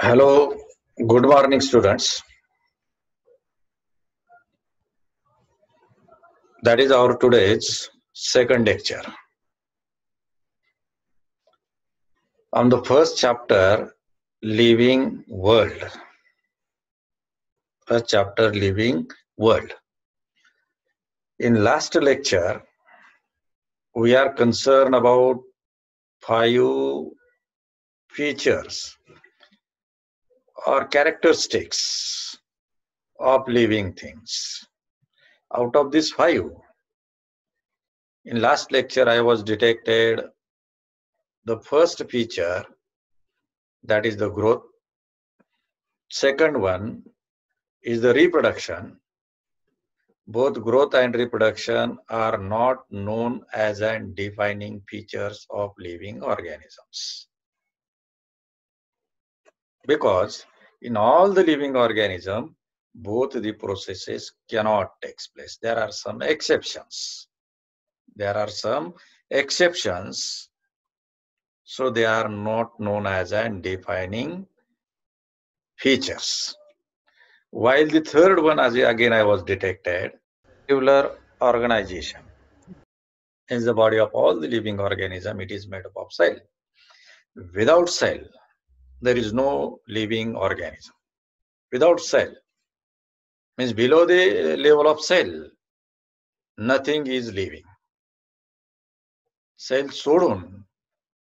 Hello, good morning, students. That is our today's second lecture. On the first chapter, Living World. First chapter, Living World. In last lecture, we are concerned about five features or characteristics of living things. Out of these five, in last lecture I was detected the first feature that is the growth. Second one is the reproduction. Both growth and reproduction are not known as an defining features of living organisms because in all the living organism both the processes cannot take place. There are some exceptions. There are some exceptions. So they are not known as an defining features. While the third one as again i was detected cellular organization. Is the body of all the living organism it is made up of cell. Without cell there is no living organism. Without cell, means below the level of cell, nothing is living. Cell सोडून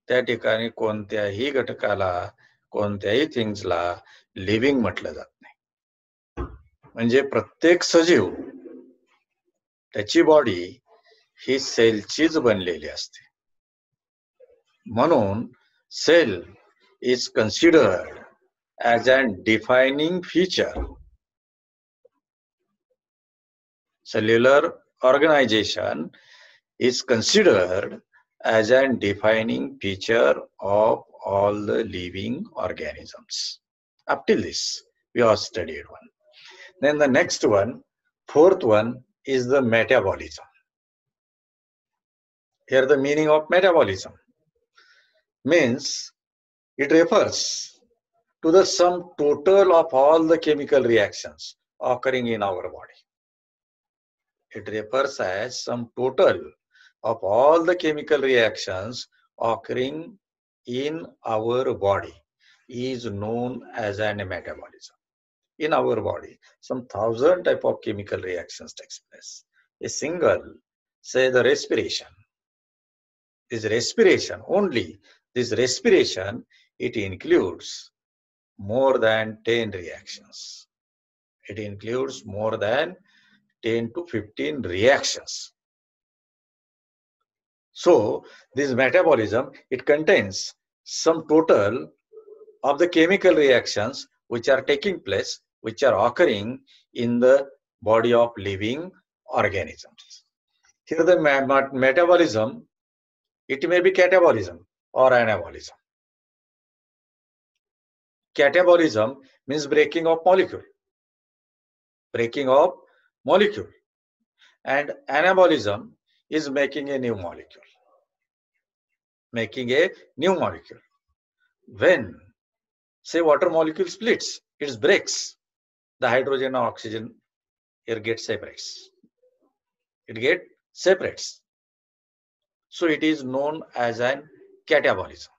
त्या ठिकाणी कोणत्याही घटकाला कोणत्याही थिंग्सला living म्हटलं जात नाही म्हणजे प्रत्येक सजीव त्याची बॉडी ही सेलचीच बनलेली असते म्हणून cell is considered as a defining feature. Cellular organization is considered as a defining feature of all the living organisms. Up till this, we have studied one. Then the next one, fourth one, is the metabolism. Here the meaning of metabolism means it refers to the sum total of all the chemical reactions occurring in our body. It refers as sum total of all the chemical reactions occurring in our body is known as an metabolism. In our body, some thousand type of chemical reactions takes place. A single, say the respiration, is respiration only. This respiration it includes more than 10 reactions. It includes more than 10 to 15 reactions. So this metabolism, it contains some total of the chemical reactions which are taking place, which are occurring in the body of living organisms. Here the metabolism, it may be catabolism or anabolism. Catabolism means breaking of molecule. Breaking of molecule. And anabolism is making a new molecule. Making a new molecule. When, say, water molecule splits, it breaks. The hydrogen and oxygen here get separates. It get separates. So it is known as an catabolism.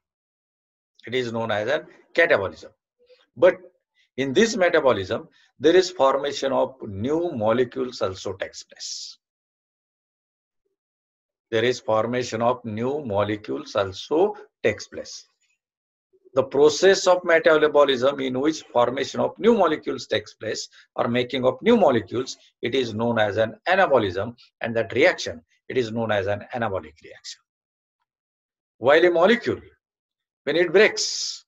It is known as an catabolism. But in this metabolism, there is formation of new molecules also takes place. There is formation of new molecules also takes place. The process of metabolism in which formation of new molecules takes place or making of new molecules, it is known as an anabolism and that reaction, it is known as an anabolic reaction. While a molecule, when it breaks,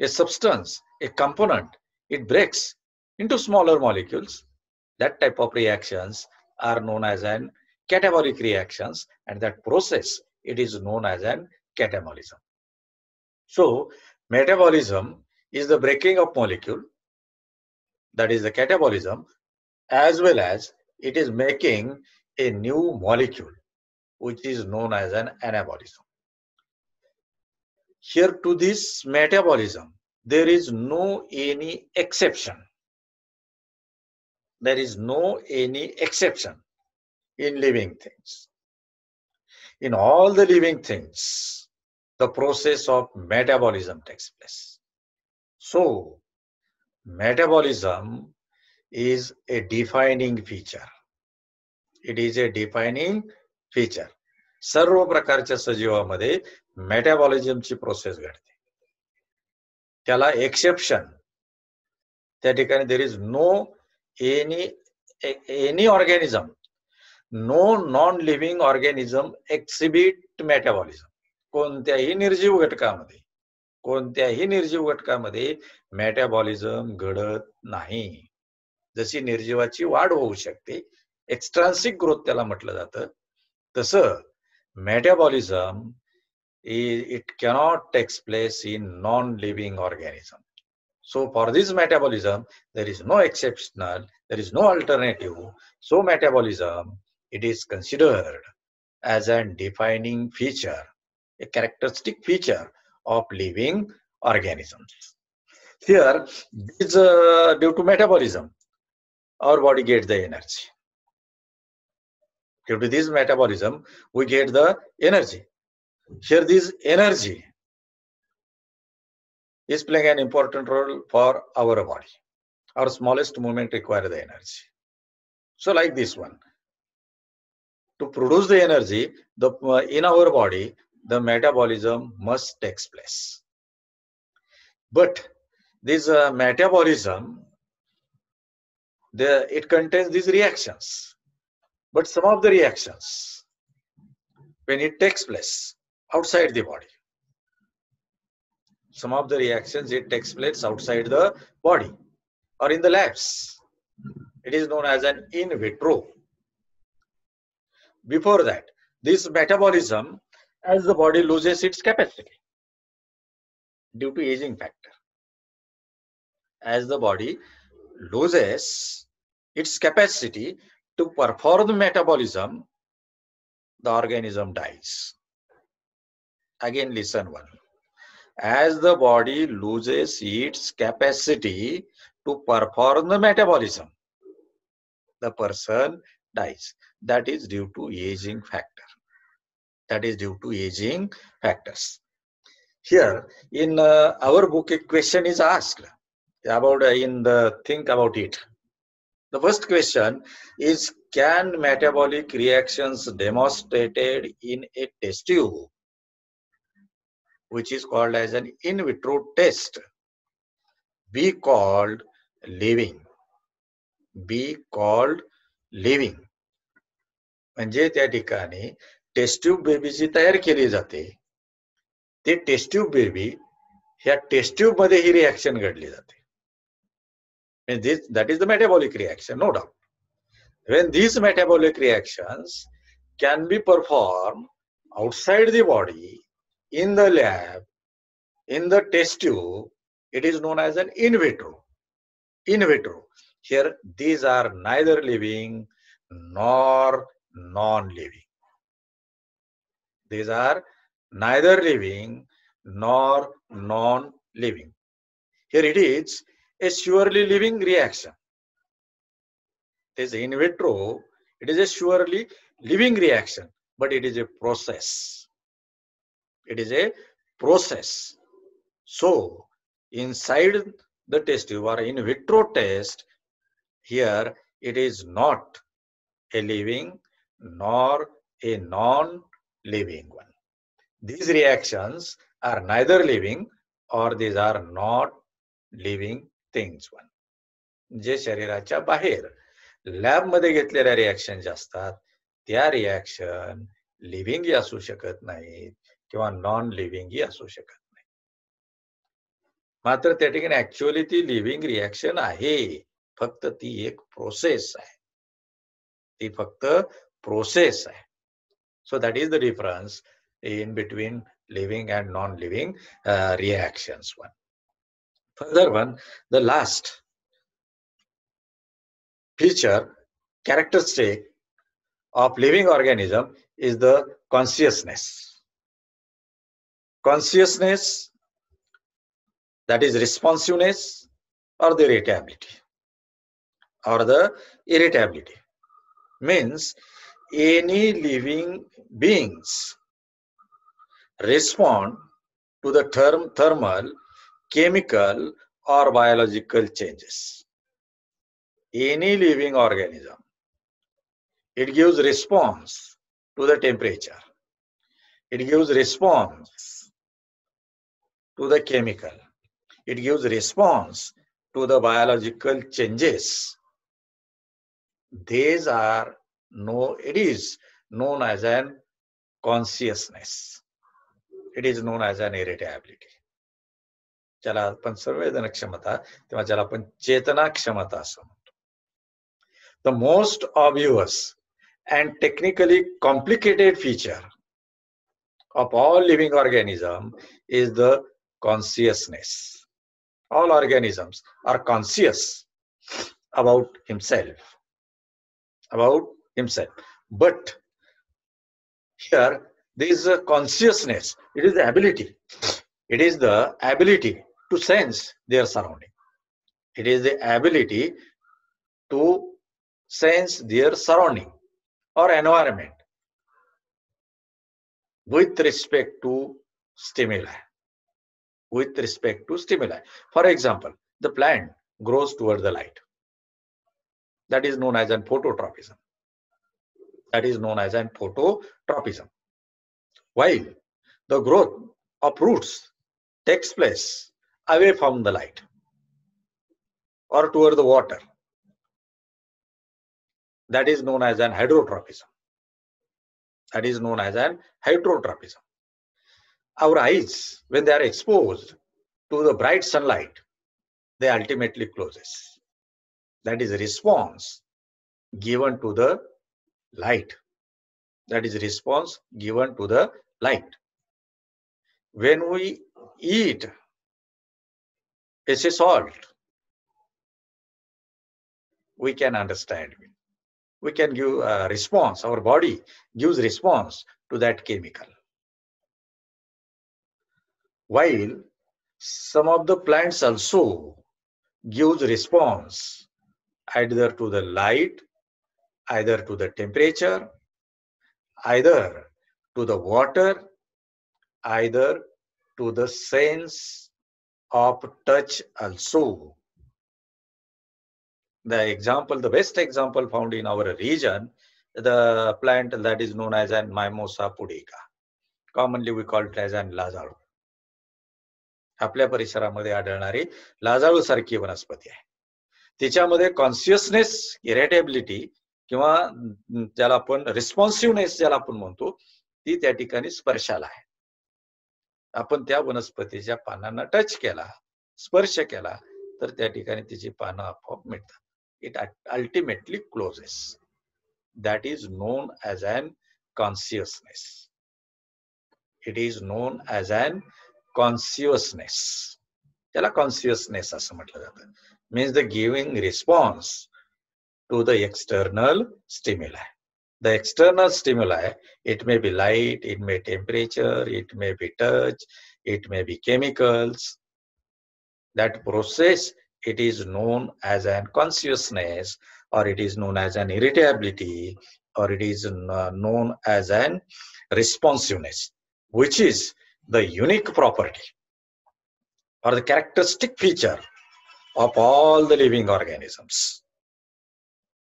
a substance, a component, it breaks into smaller molecules. That type of reactions are known as an catabolic reactions and that process, it is known as an catabolism. So, metabolism is the breaking of molecule, that is the catabolism, as well as it is making a new molecule, which is known as an anabolism Here to this metabolism, there is no any exception. There is no any exception in living things. In all the living things, the process of metabolism takes place. So, metabolism is a defining feature. It is a defining feature. सर्व प्रकारच्या सजीवामध्ये मेटाबॉलिझमची process घडते. त्याला exception त्या ठिकाणी there is no any any organism no non living organism exhibit metabolism कोणत्याही निर्जीव घटकामध्ये कोणत्याही निर्जीव घटकामध्ये metabolism घडत नाही. जशी निर्जीवाची वाढ होऊ शकते एक्स्ट्रान्सिक ग्रोथ त्याला म्हटलं जातं. तसं metabolism it cannot takes place in non-living organism. So for this metabolism, there is no exceptional, there is no alternative. So metabolism, it is considered as a defining feature, a characteristic feature of living organisms. Here, uh, due to metabolism, our body gets the energy. Due to this metabolism, we get the energy. Here this energy is playing an important role for our body. Our smallest movement require the energy. So like this one. To produce the energy, the uh, in our body, the metabolism must takes place. But this uh, metabolism, the, it contains these reactions. But some of the reactions, when it takes place, outside the body. Some of the reactions, it takes place outside the body or in the labs. It is known as an in vitro. Before that, this metabolism, as the body loses its capacity due to aging factor. As the body loses its capacity to perform the metabolism, the organism dies. Again, listen one. As the body loses its capacity to perform the metabolism, the person dies. That is due to aging factor. That is due to aging factors. Here in uh, our book, a question is asked about uh, in the think about it. The first question is can metabolic reactions demonstrated in a test tube which is called as an in vitro test be called living be called living म्हणजे त्या ठिकाणी test tube बेबीची तयार केली जाते ते test tube baby ह्या test tube मध्ये ही reaction घडली जाते that is the metabolic reaction no doubt when these metabolic reactions can be performed outside the body in the lab, in the test tube, it is known as an in vitro. In vitro. Here, these are neither living nor non-living. These are neither living nor non-living. Here it is a surely living reaction. This in vitro, it is a surely living reaction, but it is a process it is a process. So inside the test tube or in vitro test, here it is not a living nor a non-living one. These reactions are neither living or these are not living things one. जे शरीराच्या बाहेर lab मध्ये घेतलेल्या reaction ज्या असतात त्या reaction living असू शकत नाहीत किंवा नॉन लिव्हिंगही असू शकत नाही. मात्र त्या ठिकाणी ऍक्च्युअली ती लिव्हिंग रिॲक्शन आहे. फक्त ती एक प्रोसेस आहे. ती फक्त प्रोसेस आहे. So that is the difference in between living and non living reactions one further one the last feature, characteristic of living organism is the consciousness. Consciousness that is responsiveness or the irritability or the irritability. Means any living beings respond to the term thermal chemical or biological changes. Any living organism it gives response to the temperature. It gives response to the chemical it gives response to the biological changes these are no it is known as an consciousness it is known as an irritability ज्याला आपण संवेदन क्षमता किंवा ज्याला आपण चेतना क्षमता असं म्हणतो the most obvious and technically complicated feature of all living organism is the consciousness all organisms are conscious about himself about himself but here there is a consciousness it is the ability it is the ability to sense their surrounding. It is the ability to sense their surrounding or environment with respect to stimuli. With respect to stimuli. For example, the plant grows toward the light. That is known as an phototropism. That is known as an phototropism. While the growth of roots takes place away from the light or toward the water. That is known as an hydrotropism. That is known as an hydrotropism. Our eyes, when they are exposed to the bright sunlight, they ultimately closes. That is a response given to the light. That is response given to the light. When we eat a salt. We can understand. We can give a response. Our body gives response to that chemical while some of the plants also gives response either to the light, either to the temperature, either to the water, either to the sense of touch also. The example, the best example found in our region, the plant that is known as an Mimosa pudica. Commonly we call it as an lazaro. आपल्या परिसरामध्ये आढळणारी लाजाळू सारखी वनस्पती आहे. तिच्यामध्ये consciousness irritability किंवा ज्याला आपण रिस्पॉन्सिव्हनेस ज्याला आपण म्हणतो ती त्या ठिकाणी स्पर्शाला आहे. आपण त्या वनस्पतीच्या पानांना टच केला स्पर्श केला तर त्या ठिकाणी तिची पानं आपोआप मिळतात it ultimately closes that is known as an consciousness it is known as an consciousness त्याला कॉन्सियसनेस असं म्हटलं जातं means the giving response to the external stimuli the external stimuli, it may be light, it may temperature, it may be touch, it may be chemicals. That process, it is known as an consciousness or it is known as an irritability or it is uh, known as an responsiveness, which is the unique property or the characteristic feature of all the living organisms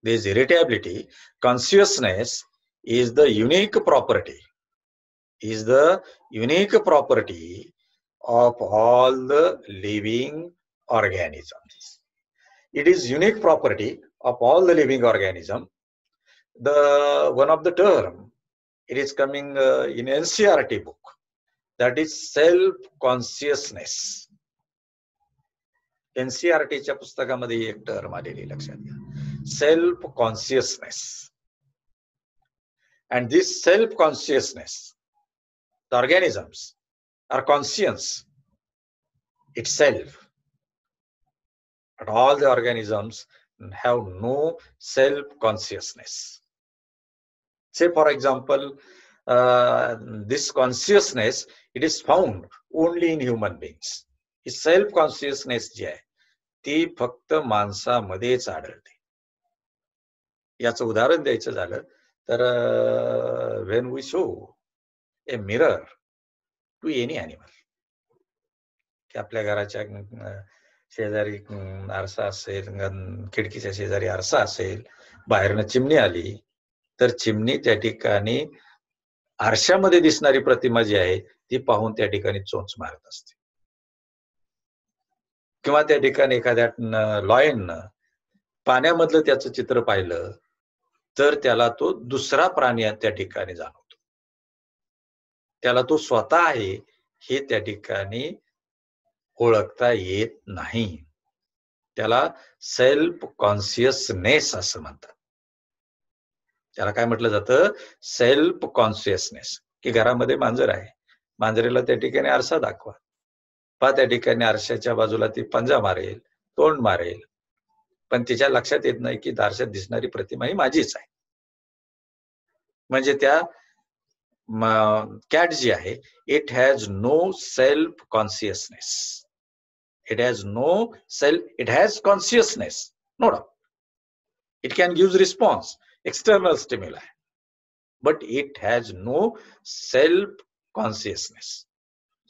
this irritability, consciousness is the unique property, is the unique property of all the living organisms. It is unique property of all the living organism. The one of the term, it is coming uh, in NCERT book, that is self-consciousness. एनसीआरटीच्या पुस्तकामध्ये एक term आलेली लक्षात घ्या self consciousness. And this self consciousness, the organisms are conscious itself. But all the organisms have no self consciousness. Say, for example, uh, this consciousness it is found only in human beings. ही self consciousness जी आहे ती फक्त माणसामध्येच आढळते याचं उदाहरण द्यायचं झालं तर when we show a mirror to any animal की आपल्या घराच्या शेजारी आरसा असेल खिडकीच्या शेजारी आरसा असेल बाहेरनं चिमणी आली तर चिमणी त्या ठिकाणी आरशामध्ये दिसणारी प्रतिमा जी आहे ती पाहून त्या ठिकाणी चोच मारत असते. किंवा त्या ठिकाणी एखाद्या लॉयननं पाण्यामधलं त्याचं चित्र पाहिलं तर त्याला तो दुसरा प्राणी त्या ठिकाणी जाणवतो. त्याला तो स्वतः आहे हे त्या ठिकाणी ओळखता येत नाही. त्याला सेल्फ कॉन्शियसनेस असं म्हणतात. त्याला काय म्हटलं जातं? सेल्फ कॉन्शियसनेस की घरामध्ये मांजर आहे. मांजरेला त्या ठिकाणी आरसा दाखवा. पा त्या ठिकाणी आरशाच्या बाजूला ती पंजा मारेल तोंड मारेल. पण तिच्या लक्षात येत नाही की आरशात दिसणारी प्रतिमा ही माझीच आहे. म्हणजे त्या कॅट जी आहे it has no self consciousness it has no self it has consciousness no doubt it can give response external stimuli but it has no self consciousness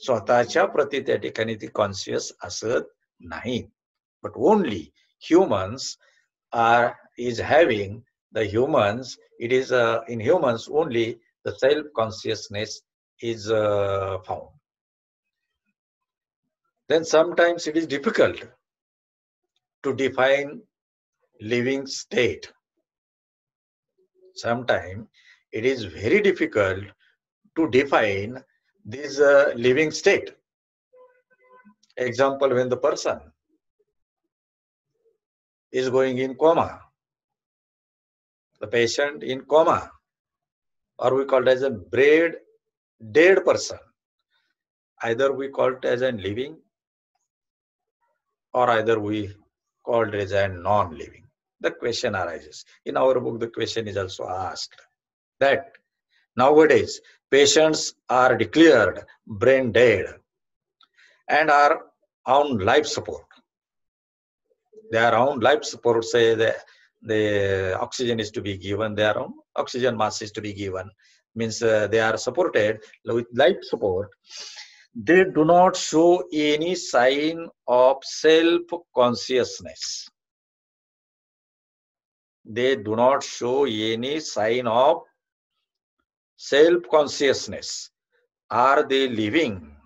स्वतःच्या प्रती त्या ठिकाणी ती कॉन्शियस असत नाही but only humans are is having the humans it is in humans only the self consciousness is found then sometimes it is difficult to define living state sometimes it is very difficult to define this uh, living state. Example, when the person is going in coma, the patient in coma, or we call it as a brain dead person. Either we call it as a living, or either we call it as a non-living. The question arises. In our book, the question is also asked that nowadays patients are declared brain dead and are on life support. They are on life support, say the, the oxygen is to be given, their own oxygen mask is to be given, means uh, they are supported with life support. They do not show any sign of self consciousness They do not show any sign of self consciousness are they living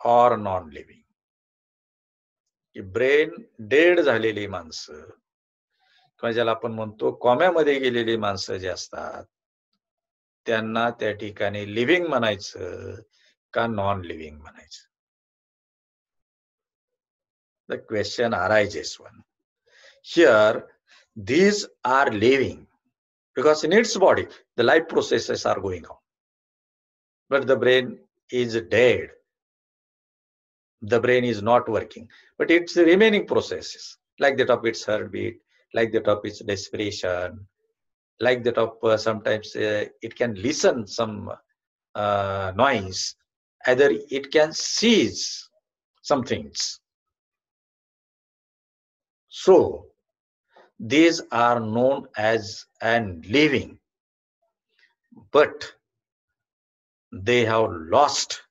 or non living brain dead झालेली माणसं किंवा ज्याला आपण म्हणतो कॉम्यामध्ये गेलेली माणसं जे असतात त्यांना त्या ठिकाणी लिव्हिंग म्हणायचं का नॉन लिव्हिंग म्हणायचं the question आरायजेस one here these are living because in its body the life processes are going on. But the brain is dead. The brain is not working. But it's remaining processes like that of its heartbeat like that of its respiration like that of uh, sometimes uh, it can listen some uh, noise either it can seize some things. So these are known as and living but they have lost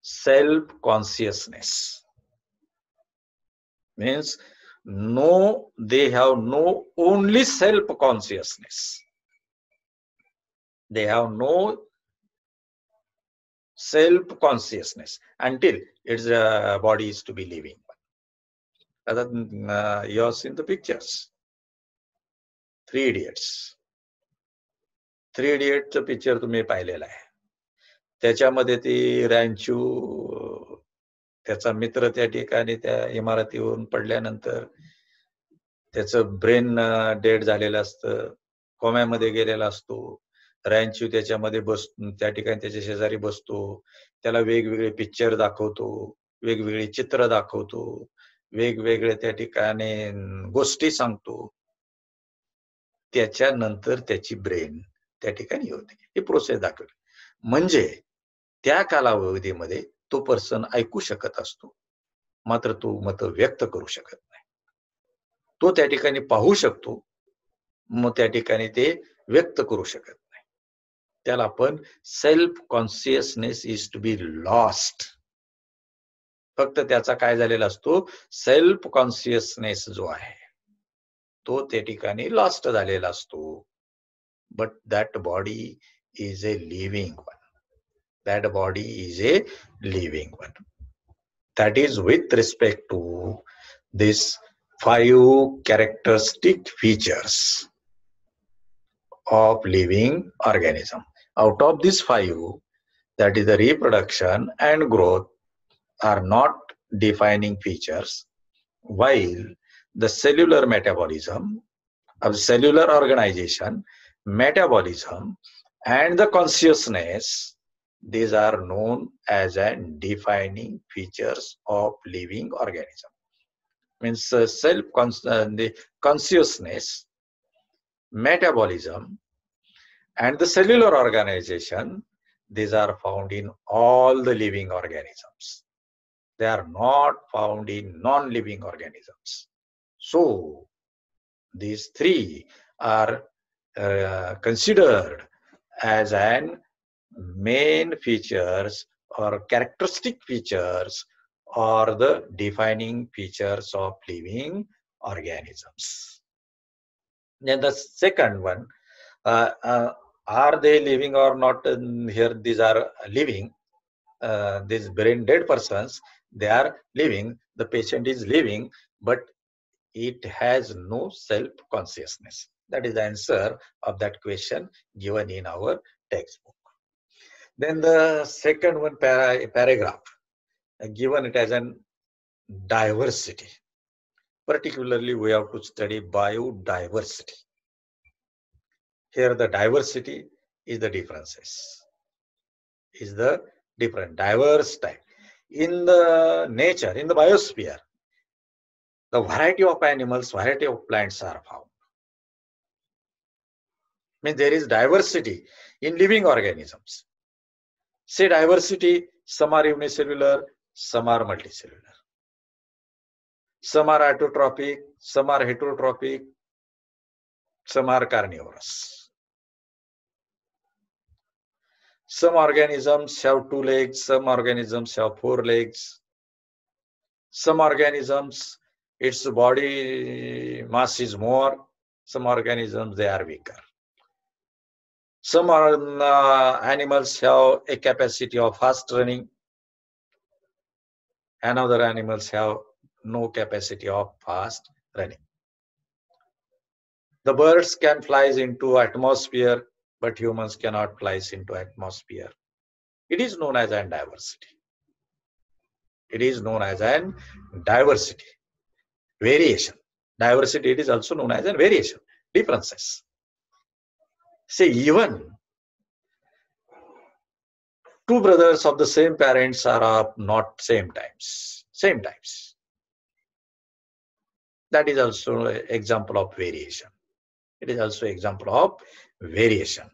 self consciousness means no they have no only self consciousness they have no self consciousness until its uh, body is to be living आता yours in the pictures. Three idiots three इडियटचं picture तुम्ही पाहिलेलं आहे. त्याच्यामध्ये ती रॅन्चू त्याचा मित्र त्या ठिकाणी त्या इमारतीवरून पडल्यानंतर त्याचं ब्रेन डेड झालेलं असतं. कोम्यामध्ये गेलेला असतो. रॅन्च्यू त्याच्यामध्ये बस त्या ठिकाणी त्याच्या शेजारी बसतो. त्याला वेगवेगळे पिक्चर दाखवतो. वेगवेगळी चित्र दाखवतो. वेगवेगळ्या त्या ठिकाणी गोष्टी सांगतो. त्याच्यानंतर त्याची ब्रेन त्या ठिकाणी होते. हे प्रोसेस दाखवली. म्हणजे त्या कालावधीमध्ये तो पर्सन ऐकू शकत असतो. मात्र तो मत व्यक्त करू शकत नाही. तो त्या ठिकाणी पाहू शकतो. मग त्या ठिकाणी ते व्यक्त करू शकत नाही. त्याला आपण self consciousness is to be lost फक्त त्याचा काय झालेला असतो? सेल्फ कॉन्शियसनेस जो आहे तो त्या ठिकाणी लॉस्ट झालेला असतो. But that body is a living one that body is a living one that is with respect to this five characteristic features of living organism out of this five that is the reproduction and growth are not defining features while the cellular metabolism of cellular organization metabolism and the consciousness these are known as a defining features of living organism. Means uh, self uh, the consciousness, metabolism, and the cellular organization. These are found in all the living organisms. They are not found in non-living organisms. So these three are uh, considered as an main features or characteristic features or the defining features of living organisms. Then the second one, uh, uh, are they living or not? Here, these are living. Uh, these brain dead persons, they are living. The patient is living, but it has no self consciousness. That is the answer of that question given in our textbook. Then the second one para paragraph, uh, given it as an diversity. Particularly, we have to study biodiversity. Here, the diversity is the differences, is the different, diverse type. In the nature, in the biosphere, the variety of animals, variety of plants are found. Means there is diversity in living organisms. Say diversity, some are unicellular, some are multicellular. Some are autotrophic, some are heterotrophic, some are carnivorous. Some organisms have two legs, some organisms have four legs. Some organisms, its body mass is more, some organisms, they are weaker. Some uh, animals have a capacity of fast running, and other animals have no capacity of fast running. The birds can fly into atmosphere, but humans cannot fly into atmosphere. It is known as an diversity. It is known as an diversity, variation. Diversity, it is also known as a variation, differences. Say even two brothers of the same parents are of not same times, same times. That is also an example of variation. It is also example of variation.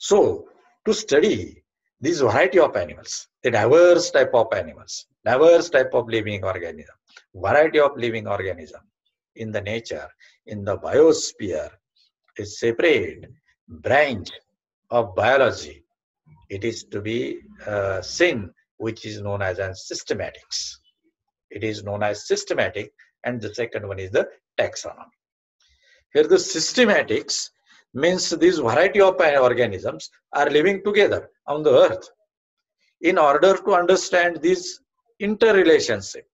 So to study this variety of animals, the diverse type of animals, diverse type of living organism, variety of living organism in the nature, in the biosphere is separate branch of biology, it is to be uh, seen which is known as an systematics. It is known as systematic and the second one is the taxonomy. Here the systematics means these variety of organisms are living together on the earth. In order to understand this interrelationship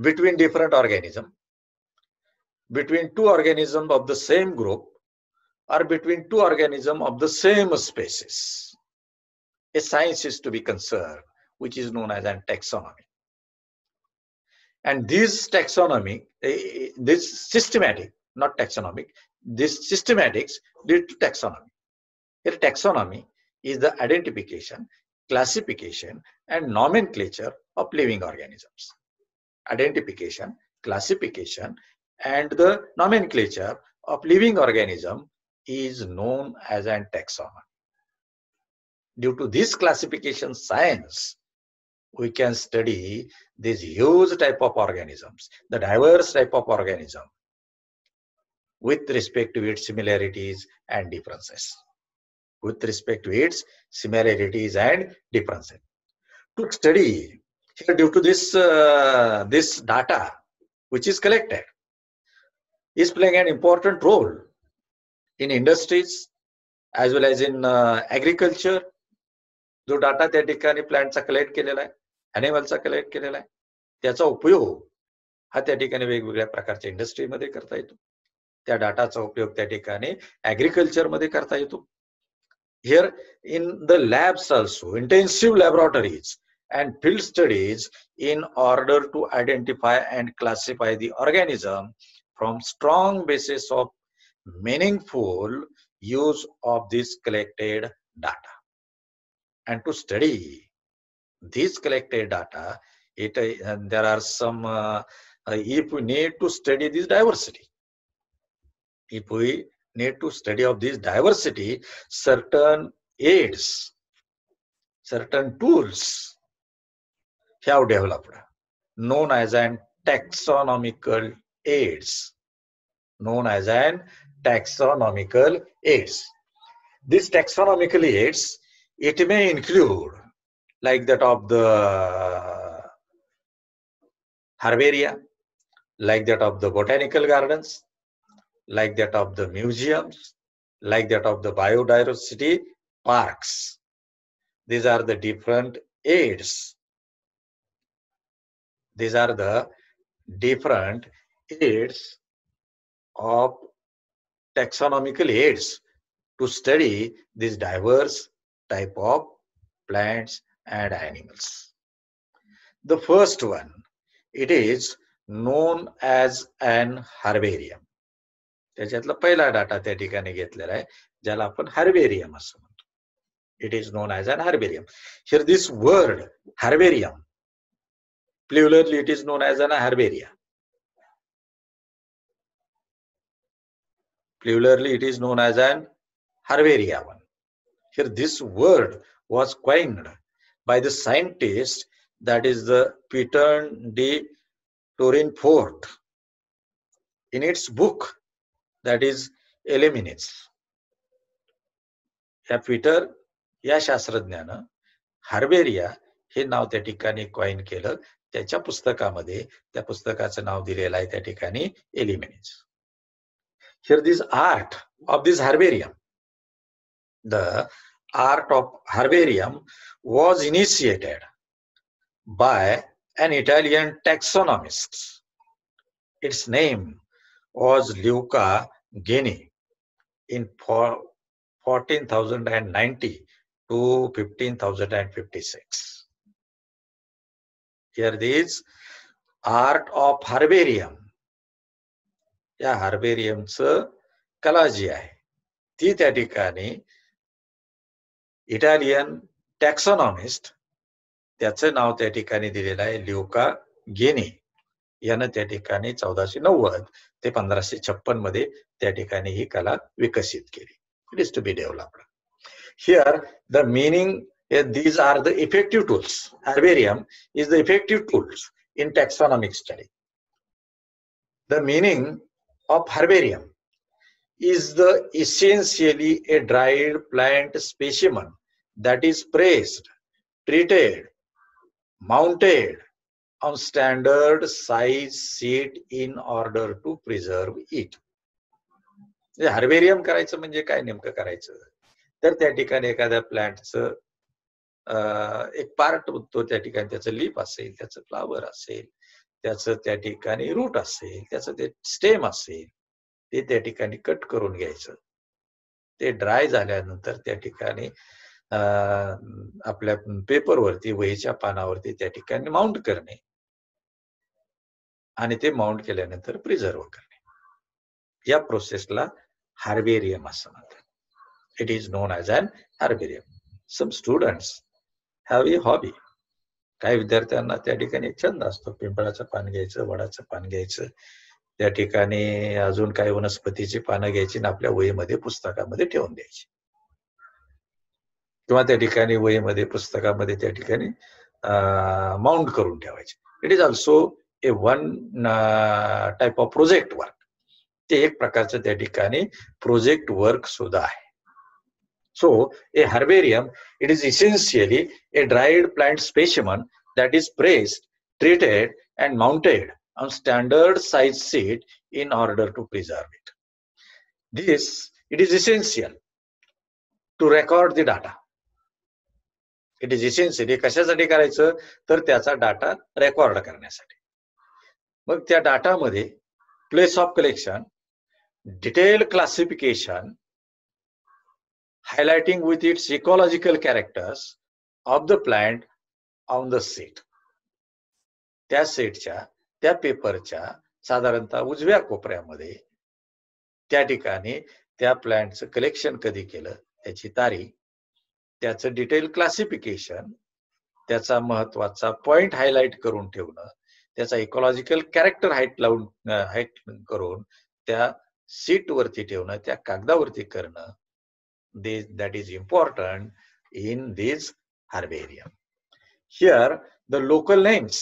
between different organisms, between two organisms of the same group or between two organisms of the same species. A science is to be concerned, which is known as an taxonomy. And this taxonomy, eh, this systematic, not taxonomic, this systematics lead to taxonomy. Here taxonomy is the identification, classification, and nomenclature of living organisms. Identification, classification, and the nomenclature of living organism is known as an taxonomy. due to this classification science, we can study this huge type of organisms, the diverse type of organism with respect to its similarities and differences. With respect to its similarities and differences. To study here due to this, uh, this data which is collected is playing an important role in industries as well as in uh, agriculture जो data त्या ठिकाणी प्लांटचा collect केलेला आहे अॅनिमलचा collect केलेला आहे त्याचा उपयोग हा त्या ठिकाणी वेगवेगळ्या प्रकारच्या इंडस्ट्रीमध्ये करता येतो त्या डाटाचा उपयोग त्या ठिकाणी ऍग्रिकल्चरमध्ये करता येतो here in the labs also intensive laboratories and field studies in order to identify and classify the organism from strong basis of meaningful use of this collected data. And to study this collected data, it uh, there are some uh, uh, if we need to study this diversity, if we need to study of this diversity, certain aids, certain tools have developed, known as an taxonomical aids, known as an taxonomical aids. These taxonomical aids, it may include like that of the herbaria, like that of the botanical gardens, like that of the museums, like that of the biodiversity parks. These are the different aids. These are the different aids of taxonomical aids to study these diverse type of plants and animals. The first one, it is known as an herbarium. पहिला data आहे ज्याला आपण herbarium it is known as an herbarium here this word herbarium plurally it is known as an herbaria plurally it is known as an herbaria one here this word was coined by the scientist that is the peter de Fort in its book that is eliminates या Peter या शास्त्रज्ञानं हार्बेरिया हे नाव त्या ठिकाणी coin केलं त्याच्या पुस्तकामध्ये त्या पुस्तकाचं नाव दिलेलं आहे त्या ठिकाणी eliminates here this art of this herbarium the art of herbarium was initiated by an italian taxonomist its name was luca Ghini in 14,090 to 15,056. Here is art of herbarium. या हार्बेरियमचं कला जी आहे ती त्या ठिकाणी इटालियन टॅक्सॉनॉमिस्ट त्याचं नाव त्या ठिकाणी दिलेलं आहे ल्युका गेनी यानं त्या ठिकाणी चौदाशे नव्वद ते पंधराशे छप्पन मध्ये त्या ठिकाणी ही कला विकसित केली it is to be developed here the meaning these are the effective tools. Herbarium is the effective tools in taxonomic study. The meaning of herbarium is the essentially a dried plant specimen that is pressed, treated, mounted on standard size sheet in order to preserve it. म्हणजे herbarium करायचं म्हणजे काय नेमकं करायचं? तर त्या ठिकाणी एखाद्या प्लांटचं एक पार्ट तो त्या ठिकाणी त्याचं लीप असेल त्याचं फ्लावर असेल त्याचं त्या ठिकाणी रूट असेल त्याचं ते स्टेम असेल ते त्या ठिकाणी कट करून घ्यायचं. ते ड्राय झाल्यानंतर त्या ठिकाणी आपल्या पेपरवरती वहीच्या पानावरती त्या ठिकाणी माउंट करणे. आणि ते माउंट केल्यानंतर प्रिझर्व करणे. या प्रोसेसला हार्बेरियम असं म्हणतात. It is known as an herbarium some students have a hobby काही विद्यार्थ्यांना त्या ठिकाणी छंद असतो. पिंपळाचं पान घ्यायचं वडाचं पान घ्यायचं. त्या ठिकाणी अजून काही वनस्पतीची पानं घ्यायची आणि आपल्या वहीमध्ये पुस्तकामध्ये ठेवून द्यायची. किंवा त्या ठिकाणी वहीमध्ये पुस्तकामध्ये त्या ठिकाणी माउंट करून ठेवायचे. It is also a one type of project work ते एक प्रकारचं त्या ठिकाणी प्रोजेक्ट वर्क सुद्धा आहे. So a herbarium it is essentially a dried plant specimen that is pressed treated and mounted on standard size sheet in order to preserve it this it is essential to record the data it is essential हे कशासाठी करायचं? तर त्याचा data record करण्यासाठी. मग त्या डाटामध्ये place of collection detail classification highlighting with its ecological characters of the plant on the set त्या सेटच्या त्या पेपरच्या साधारणतः उजव्या कोपऱ्यामध्ये त्या ठिकाणी त्या प्लांटचं कलेक्शन कधी केलं त्याची तारीख त्याचं डिटेल क्लासिफिकेशन त्याचा महत्त्वाचा पॉइंट हायलाइट करून ठेवणं त्याचा इकॉलॉजिकल कॅरेक्टर हाईट लावून हाईट करून त्या सीट वरती ठेवणं त्या कागदावरती करणं that is important in this herbarium here the local names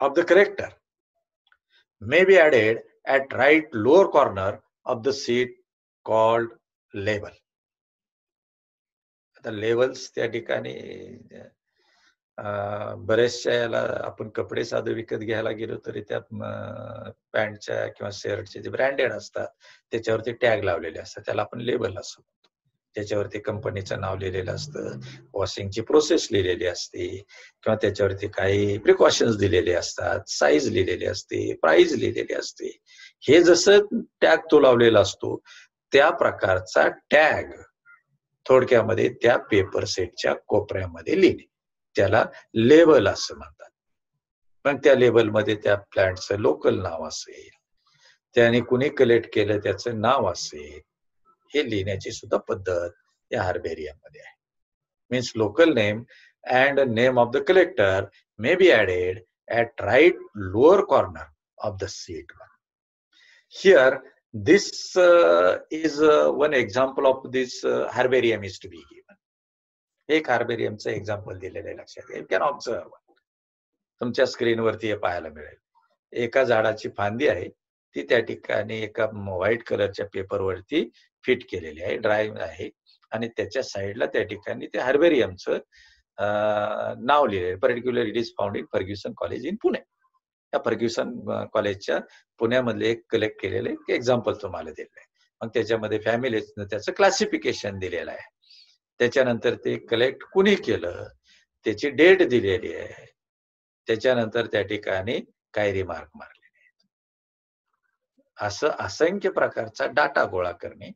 of the collector may be added at right lower corner of the sheet called label आता लेवल्स त्या ठिकाणी बरेचशा याला आपण कपडे साधे विकत घ्यायला गेलो तरी त्या पॅन्टच्या किंवा शर्टचे जे ब्रँडेड असतात त्याच्यावरती टॅग लावलेले असतात. त्याला आपण लेबल असतो त्याच्यावरती कंपनीचं नाव लिहिलेलं असतं. वॉशिंगची प्रोसेस लिहिलेली असते. किंवा त्याच्यावरती काही प्रिकॉशन्स दिलेले असतात. साईज लिहिलेली असते. प्राइस लिहिलेली असते. हे जसं टॅग तो लावलेला असतो त्या प्रकारचा टॅग थोडक्यामध्ये त्या पेपर सेटच्या कोपऱ्यामध्ये लिहिणे. त्याला लेबल असं म्हणतात. पण त्या लेबलमध्ये त्या प्लांटचं लोकल नाव असेल त्याने कुणी कलेक्ट केलं त्याचं नाव असेल हे लिहिण्याची सुद्धा पद्धत या हार्बेरियममध्ये आहे means local name and name of the collector may be added at right lower corner of the sheet here this is one example of this herbarium is to be is uh, to be एक हार्बेरियमचं example दिलेलं आहे लक्षात you can observe तुमच्या स्क्रीनवरती हे पाहायला मिळेल. एका झाडाची फांदी आहे ती त्या ठिकाणी एका व्हाईट कलरच्या पेपरवरती फिट केलेली आहे ड्राय आहे. आणि त्याच्या साईडला त्या ठिकाणी ते हार्बेरियमचं नाव लिहिलेलं particular it is found in Fergusson College in Pune या फर्ग्युसन कॉलेजच्या पुण्यामधले एक कलेक्ट केलेले एक एक्झाम्पल तुम्हाला दिलेलं आहे. मग त्याच्यामध्ये फॅमिली त्याचं क्लासिफिकेशन दिलेलं आहे. त्याच्यानंतर ते कलेक्ट कुणी केलं? त्याची डेट दिलेली आहे. त्याच्यानंतर त्या ठिकाणी कायरी रिमार्क मारलेले आहेत. असं असंख्य प्रकारचा डाटा गोळा करणे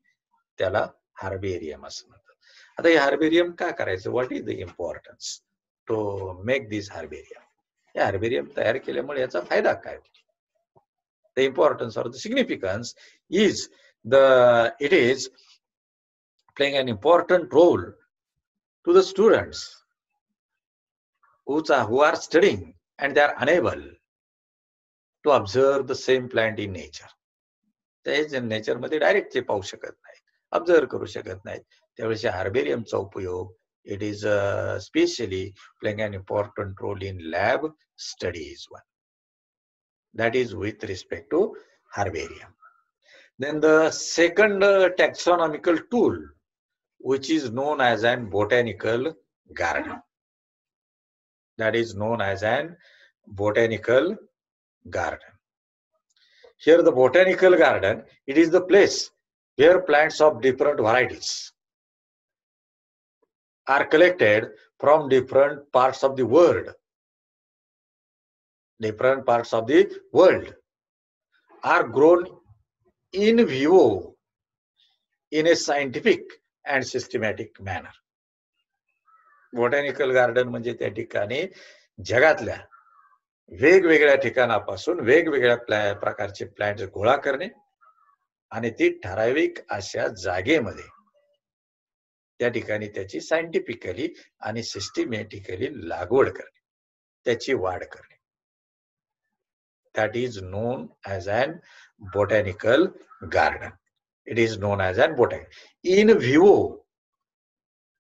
त्याला हार्बेरियम असं म्हणतात. आता हे हार्बेरियम का करायचं? What is the importance to make this herbarium? Hey herbarium तयार केल्यामुळे याचा फायदा काय? The importance or the significance is the it is playing an important role to the students who are, who are studying and they are unable to observe the same plant in nature. ते nature मध्ये direct ते पाहू शकत नाहीत observe करू शकत नाहीत त्यावेळेस हार्बेरियमचा उपयोग it is specially playing on important role in lab studies one that is with respect to herbarium Then the second uh, taxonomical tool, which is known as an botanical garden. Uh-huh. That is known as an botanical garden. Here the botanical garden, it is the place where plants of different varieties are collected from different parts of the world. Different parts of the world are grown in vivo in a scientific and systematic manner botanical garden म्हणजे त्या ठिकाणी जगातल्या वेगवेगळ्या ठिकाणापासून वेगवेगळ्या प्लॅ प्रकारचे plant गोळा करणे आणि ती ठराविक अशा जागेमध्ये त्या ठिकाणी त्याची सायंटिफिकली आणि सिस्टमॅटिकली लागवड करणे त्याची वाढ करणे. That is known as an botanical garden It is known as advertising. In vivo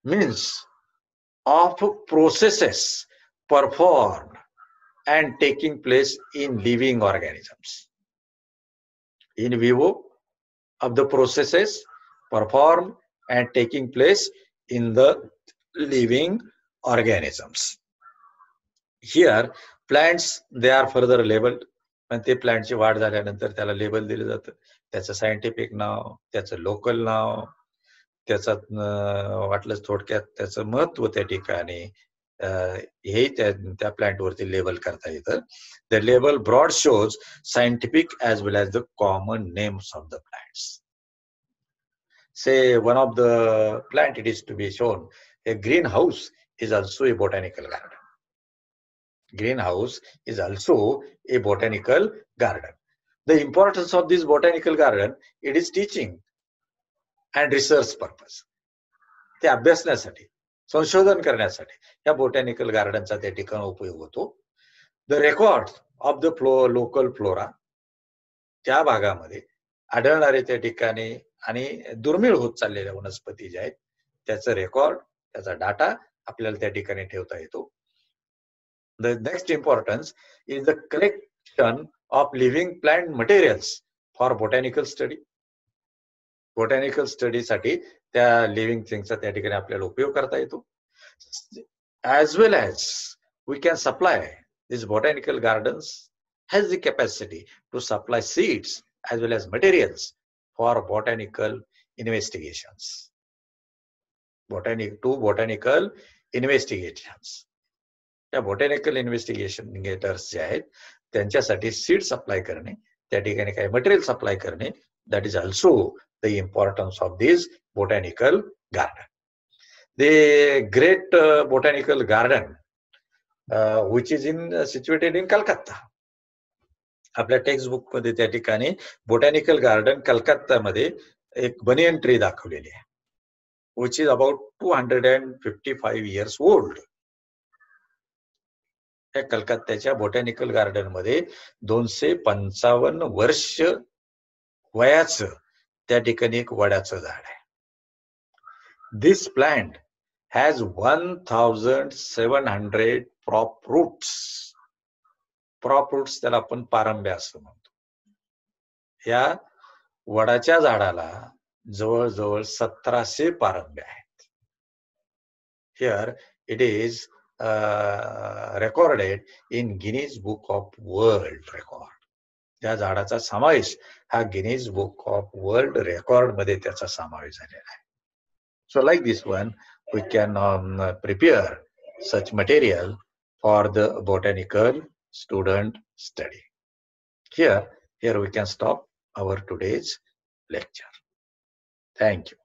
means of processes performed and taking place in living organisms. In vivo of the processes performed and taking place in the living organisms. Here plants they are further labeled. पण ते प्लॅन्टची वाढ are label label दिलं जातं त्याचं scientific नाव त्याचं local नाव त्याचा वाटलं थोडक्यात त्याचं महत्व त्या ठिकाणी हे त्या प्लांटवरती लेबल करता येतं the label broad shows scientific as well as the common names of the plants say one of the plant it is to be shown a green house is also A botanical garden greenhouse is also a botanical garden. The importance of this botanical garden, it is teaching and research purpose. ते अभ्यासण्यासाठी संशोधन करण्यासाठी या botanical गार्डनचा त्या ठिकाणी उपयोग होतो the record of the flow local flora त्या भागामध्ये आढळणारे त्या ठिकाणी आणि दुर्मिळ होत चाललेल्या वनस्पती ज्या आहेत त्याचं रेकॉर्ड त्याचा डाटा आपल्याला त्या ठिकाणी ठेवता येतो the next importance is the collection of living plant materials for botanical study. Botanical study साठी त्या लिव्हिंग थिंगचा त्या ठिकाणी आपल्याला उपयोग करता येतो as well as we can supply these botanical gardens has the capacity to supply seeds as well as materials for botanical investigations botanic to botanical investigations त्या botanical investigation जे आहेत त्यांच्यासाठी सीड सप्लाय करणे त्या ठिकाणी काही मटेरियल सप्लाय करणे. That is also the importance of this botanical garden the great botanical garden which is in situated in Calcutta आपल्या text बुकमध्ये त्या ठिकाणी बोटॅनिकल गार्डन कलकत्तामध्ये एक बनियन ट्री दाखवलेली आहे which is about two hundred and fifty five years old त्या कलकत्त्याच्या botanical गार्डनमध्ये दोनशे पंचावन्न वर्ष वयाचं त्या ठिकाणी एक वडाचं झाड आहे. This plant has one thousand seven hundred prop roots prop roots त्याला आपण पारंब्या असं म्हणतो. या वडाच्या झाडाला जवळजवळ सतराशे पारंब्या आहेत. Here it is recorded in Guinness book of world record त्या झाडाचा समावेश हा Guinness book of world record मध्ये त्याचा समावेश झालेला आहे so like this one we can prepare such material for the botanical student study. Here, here we can stop our today's lecture. Thank you.